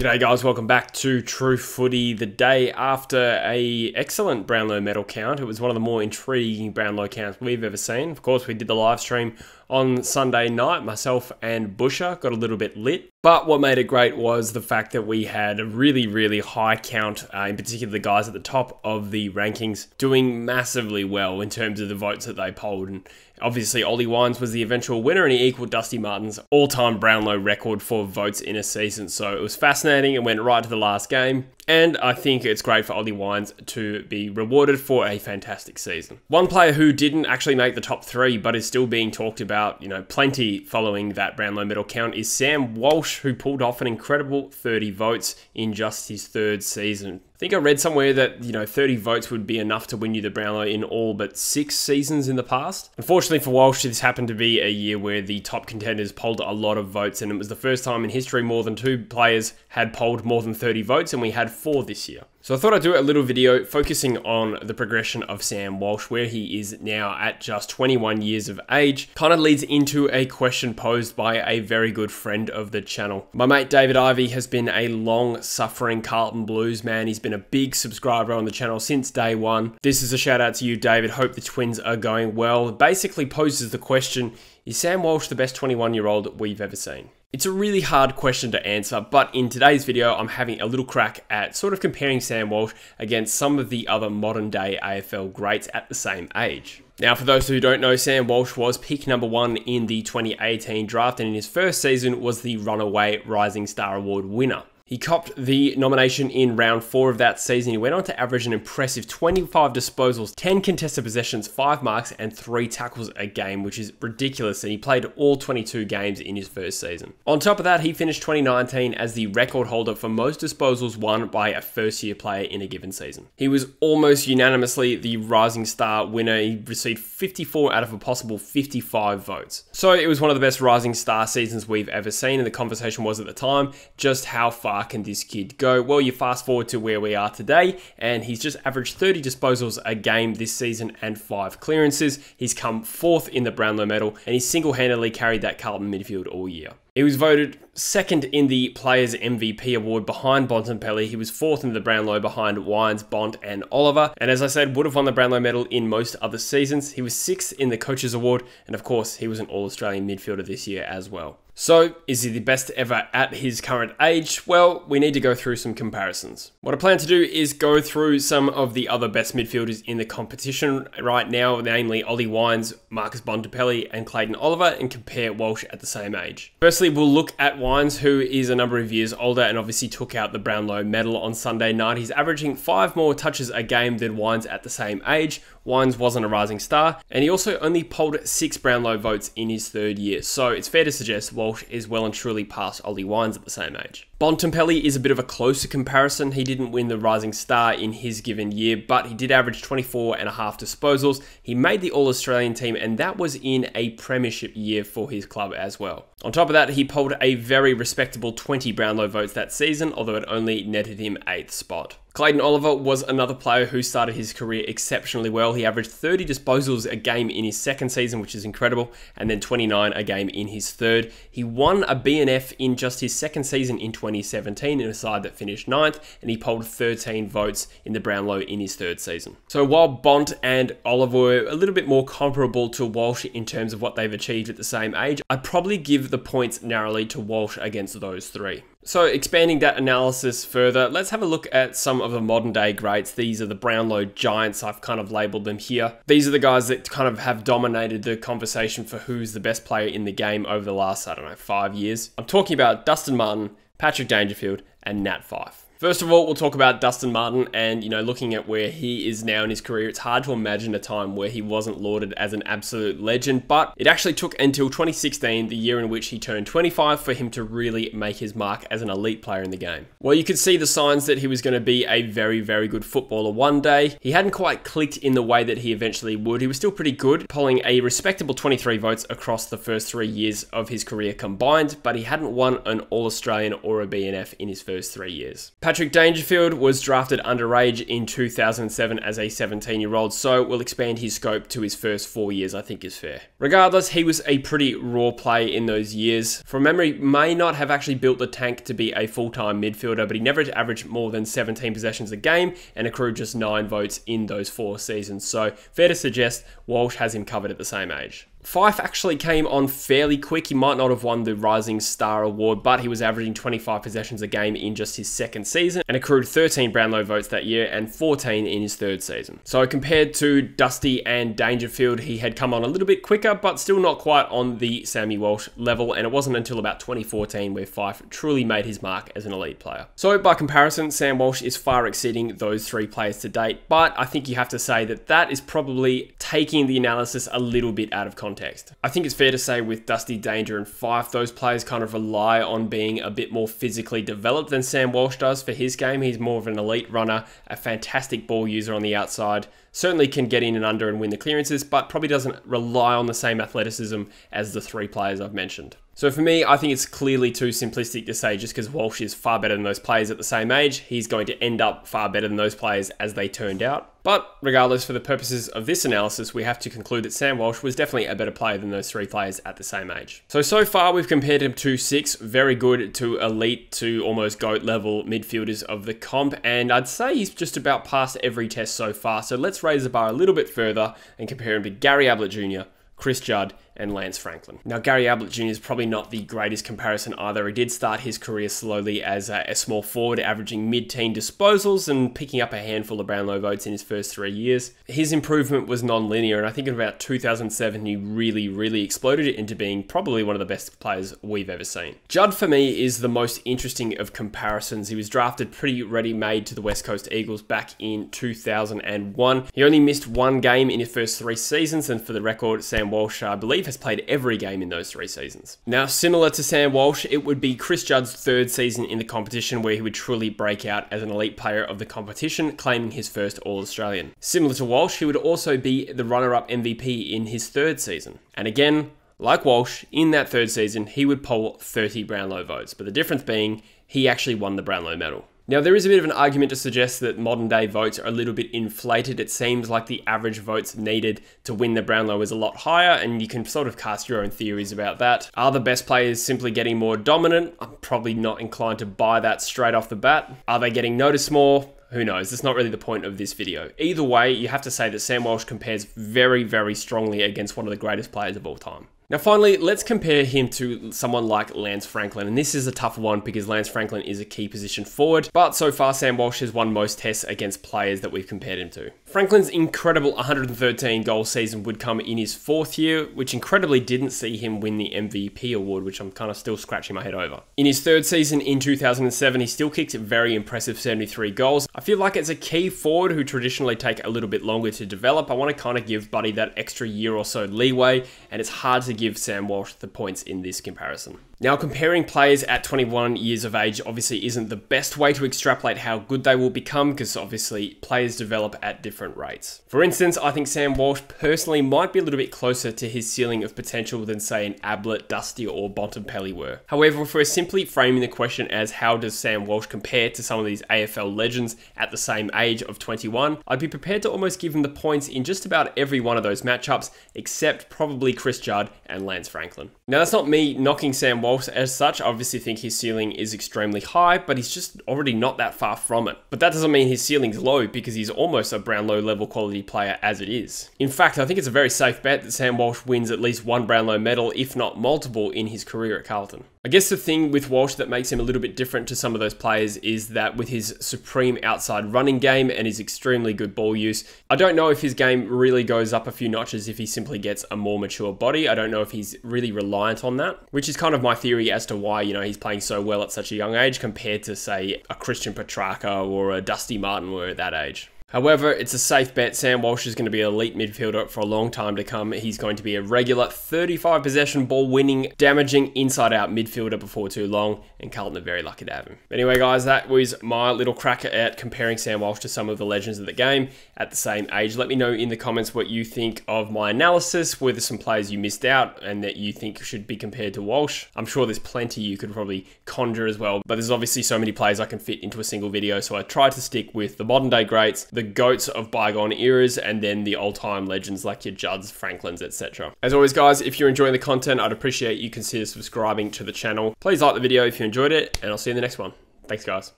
G'day guys, welcome back to True Footy. The day after a excellent Brownlow medal count. It was one of the more intriguing Brownlow counts we've ever seen. Of course, we did the live stream on Sunday night. Myself and Busher got a little bit lit. But what made it great was the fact that we had a really, really high count, uh, in particular the guys at the top of the rankings doing massively well in terms of the votes that they polled. And obviously, Ollie Wines was the eventual winner and he equaled Dusty Martin's all time Brownlow record for votes in a season. So it was fascinating. It went right to the last game. And I think it's great for Ollie Wines to be rewarded for a fantastic season. One player who didn't actually make the top three, but is still being talked about, you know, plenty following that Brownlow medal count, is Sam Walsh, who pulled off an incredible 30 votes in just his third season. I think I read somewhere that, you know, 30 votes would be enough to win you the Brownlow in all but six seasons in the past. Unfortunately for Walsh, this happened to be a year where the top contenders polled a lot of votes, and it was the first time in history more than two players had polled more than 30 votes, and we had four this year. So I thought I'd do a little video focusing on the progression of Sam Walsh, where he is now at just 21 years of age. Kind of leads into a question posed by a very good friend of the channel. My mate David Ivy has been a long suffering Carlton Blues man. He's been a big subscriber on the channel since day one. This is a shout out to you, David. Hope the twins are going well. Basically poses the question, is Sam Walsh the best 21 year old we've ever seen? It's a really hard question to answer, but in today's video, I'm having a little crack at sort of comparing Sam Walsh against some of the other modern day AFL greats at the same age. Now, for those who don't know, Sam Walsh was pick number one in the 2018 draft, and in his first season was the Runaway Rising Star Award winner. He copped the nomination in round four of that season. He went on to average an impressive 25 disposals, 10 contested possessions, 5 marks, and 3 tackles a game, which is ridiculous. And he played all 22 games in his first season. On top of that, he finished 2019 as the record holder for most disposals won by a first year player in a given season. He was almost unanimously the Rising Star winner. He received 54 out of a possible 55 votes. So it was one of the best Rising Star seasons we've ever seen. And the conversation was at the time just how far far can this kid go? Well, you fast forward to where we are today, and he's just averaged 30 disposals a game this season and five clearances. He's come fourth in the Brownlow medal, and he single handedly carried that Carlton midfield all year. He was voted second in the Players MVP award behind Bontempelli. He was fourth in the Brownlow behind Wines, Bont, and Oliver. And as I said, would have won the Brownlow medal in most other seasons. He was sixth in the Coaches Award, and of course, he was an All Australian midfielder this year as well. So, is he the best ever at his current age? Well, we need to go through some comparisons. What I plan to do is go through some of the other best midfielders in the competition right now, namely Ollie Wines, Marcus Bontempelli, and Clayton Oliver, and compare Walsh at the same age. Firstly, we'll look at Wines, who is a number of years older and obviously took out the Brownlow medal on Sunday night. He's averaging five more touches a game than Wines at the same age. Wines wasn't a rising star, and he also only polled six Brownlow votes in his third year, so it's fair to suggest Walsh is well and truly past Ollie Wines at the same age. Bontempelli is a bit of a closer comparison. He didn't win the Rising Star in his given year, but he did average 24 and a half disposals. He made the All Australian team, and that was in a premiership year for his club as well. On top of that, he polled a very respectable 20 Brownlow votes that season, although it only netted him 8th spot. Clayton Oliver was another player who started his career exceptionally well. He averaged 30 disposals a game in his second season, which is incredible, and then 29 a game in his third. He won a BNF in just his second season in 2017 in a side that finished ninth, and he polled 13 votes in the Brownlow in his third season. So while Bont and Oliver were a little bit more comparable to Walsh in terms of what they've achieved at the same age, I'd probably give the points narrowly to Walsh against those three. So expanding that analysis further, let's have a look at some of the modern day greats. These are the Brownlow giants, I've kind of labeled them here. These are the guys that kind of have dominated the conversation for who's the best player in the game over the last, I don't know, five years. I'm talking about Dustin Martin, Patrick Dangerfield, and Nat Fyfe. First of all, we'll talk about Dustin Martin and, you know, looking at where he is now in his career, it's hard to imagine a time where he wasn't lauded as an absolute legend, but it actually took until 2016, the year in which he turned 25, for him to really make his mark as an elite player in the game. Well, you could see the signs that he was going to be a very, very good footballer one day. He hadn't quite clicked in the way that he eventually would. He was still pretty good, polling a respectable 23 votes across the first three years of his career combined, but he hadn't won an All-Australian or a BNF in his first three years. Patrick Dangerfield was drafted underage in 2007 as a 17 year old, so we'll expand his scope to his first four years, I think is fair. Regardless, he was a pretty raw play in those years. From memory, may not have actually built the tank to be a full time midfielder, but he never averaged more than 17 possessions a game and accrued just nine votes in those four seasons. So, fair to suggest Walsh has him covered at the same age. Fyfe actually came on fairly quick. He might not have won the Rising Star Award, but he was averaging 25 possessions a game in just his second season and accrued 13 Brownlow votes that year and 14 in his third season. So compared to Dusty and Dangerfield, he had come on a little bit quicker, but still not quite on the Sammy Walsh level, and it wasn't until about 2014 where Fyfe truly made his mark as an elite player. So by comparison, Sam Walsh is far exceeding those three players to date, but I think you have to say that that is probably taking the analysis a little bit out of context context. I think it's fair to say with Dusty Danger and Fyfe, those players kind of rely on being a bit more physically developed than Sam Walsh does for his game. He's more of an elite runner, a fantastic ball user on the outside, certainly can get in and under and win the clearances, but probably doesn't rely on the same athleticism as the three players I've mentioned. So for me, I think it's clearly too simplistic to say just because Walsh is far better than those players at the same age, he's going to end up far better than those players as they turned out. But regardless, for the purposes of this analysis, we have to conclude that Sam Walsh was definitely a better player than those three players at the same age. So, so far we've compared him to six very good to elite to almost GOAT level midfielders of the comp, and I'd say he's just about passed every test so far. So let's raise the bar a little bit further and compare him to Gary Ablett Jr., Chris Judd, and Lance Franklin. Now, Gary Ablett Jr. is probably not the greatest comparison either. He did start his career slowly as a, a small forward, averaging mid-teen disposals and picking up a handful of Brownlow votes in his first three years. His improvement was non-linear, and I think in about 2007 he really, really exploded it into being probably one of the best players we've ever seen. Judd, for me, is the most interesting of comparisons. He was drafted pretty ready-made to the West Coast Eagles back in 2001. He only missed one game in his first three seasons, and for the record, Sam Walsh, I believe, has played every game in those three seasons. Now, similar to Sam Walsh, it would be Chris Judd's third season in the competition where he would truly break out as an elite player of the competition, claiming his first All Australian. Similar to Walsh, he would also be the runner up MVP in his third season. And again, like Walsh, in that third season, he would poll 30 Brownlow votes, but the difference being he actually won the Brownlow medal. Now, there is a bit of an argument to suggest that modern day votes are a little bit inflated. It seems like the average votes needed to win the Brownlow is a lot higher, and you can sort of cast your own theories about that. Are the best players simply getting more dominant? I'm probably not inclined to buy that straight off the bat. Are they getting noticed more? Who knows? That's not really the point of this video. Either way, you have to say that Sam Walsh compares very, very strongly against one of the greatest players of all time. Now, finally, let's compare him to someone like Lance Franklin. And this is a tough one because Lance Franklin is a key position forward. But so far, Sam Walsh has won most tests against players that we've compared him to. Franklin's incredible 113 goal season would come in his fourth year, which incredibly didn't see him win the MVP award, which I'm kind of still scratching my head over. In his third season in 2007, he still kicked very impressive 73 goals. I feel like it's a key forward who traditionally take a little bit longer to develop. I want to kind of give Buddy that extra year or so leeway, and it's hard to give Sam Walsh the points in this comparison. Now, comparing players at 21 years of age obviously isn't the best way to extrapolate how good they will become because obviously players develop at different rates. For instance, I think Sam Walsh personally might be a little bit closer to his ceiling of potential than say an Ablett, Dusty or Bontempelli were. However, if we're simply framing the question as how does Sam Walsh compare to some of these AFL legends at the same age of 21, I'd be prepared to almost give him the points in just about every one of those matchups except probably Chris Judd and Lance Franklin. Now that's not me knocking Sam Walsh As such. I obviously think his ceiling is extremely high, but he's just already not that far from it. But that doesn't mean his ceiling's low because he's almost a Brownlow level quality player as it is. In fact, I think it's a very safe bet that Sam Walsh wins at least one Brownlow medal, if not multiple, in his career at Carlton. I guess the thing with Walsh that makes him a little bit different to some of those players is that with his supreme outside running game and his extremely good ball use, I don't know if his game really goes up a few notches if he simply gets a more mature body. I don't know if he's really reliant on that, which is kind of my theory as to why, you know, he's playing so well at such a young age compared to, say, a Christian Petracca or a Dusty Martin were at that age. However, it's a safe bet. Sam Walsh is going to be an elite midfielder for a long time to come. He's going to be a regular 35 possession ball winning, damaging inside out midfielder before too long, and Carlton are very lucky to have him. Anyway, guys, that was my little cracker at comparing Sam Walsh to some of the legends of the game at the same age. Let me know in the comments what you think of my analysis, whether some players you missed out and that you think should be compared to Walsh. I'm sure there's plenty you could probably conjure as well, but there's obviously so many players I can fit into a single video, so I tried to stick with the modern day greats, the goats of bygone eras, and then the old time legends like your Judds, Franklins, etc. As always, guys, if you're enjoying the content, I'd appreciate you consider subscribing to the channel. Please like the video if you enjoyed it, and I'll see you in the next one. Thanks, guys.